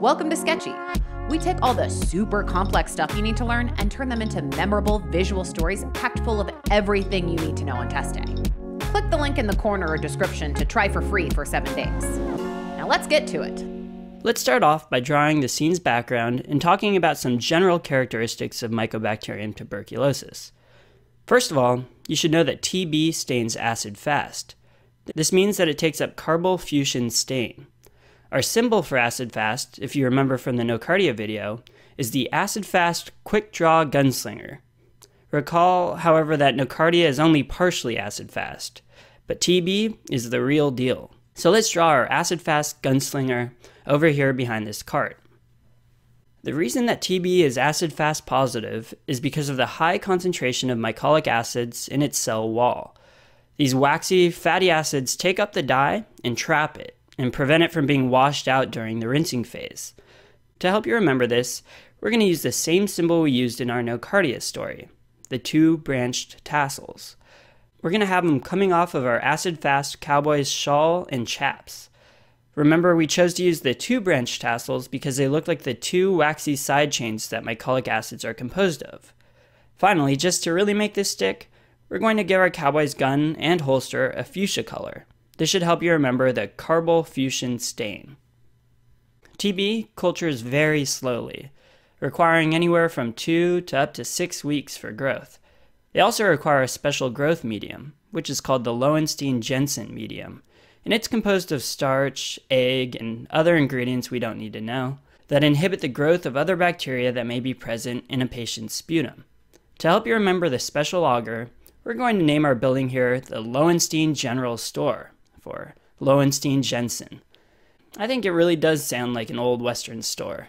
Welcome to Sketchy. We take all the super complex stuff you need to learn and turn them into memorable visual stories packed full of everything you need to know on test day. Click the link in the corner or description to try for free for seven days. Now let's get to it. Let's start off by drawing the scene's background and talking about some general characteristics of Mycobacterium tuberculosis. First of all, you should know that TB stains acid fast. This means that it takes up carbofuchsin stain. Our symbol for acid fast, if you remember from the Nocardia video, is the acid fast quick draw gunslinger. Recall, however, that Nocardia is only partially acid fast, but TB is the real deal. So let's draw our acid fast gunslinger over here behind this cart. The reason that TB is acid fast positive is because of the high concentration of mycolic acids in its cell wall. These waxy fatty acids take up the dye and trap it, and prevent it from being washed out during the rinsing phase. To help you remember this, we're going to use the same symbol we used in our Nocardia story, the two branched tassels. We're going to have them coming off of our acid-fast cowboy's shawl and chaps. Remember, we chose to use the two branched tassels because they look like the two waxy side chains that mycolic acids are composed of. Finally, just to really make this stick, we're going to give our cowboy's gun and holster a fuchsia color. This should help you remember the carbofuchsin stain. TB cultures very slowly, requiring anywhere from 2 to up to 6 weeks for growth. They also require a special growth medium, which is called the Lowenstein-Jensen medium, and it's composed of starch, egg, and other ingredients we don't need to know that inhibit the growth of other bacteria that may be present in a patient's sputum. To help you remember the special agar, we're going to name our building here the Lowenstein General Store for Lowenstein Jensen. I think it really does sound like an old Western store.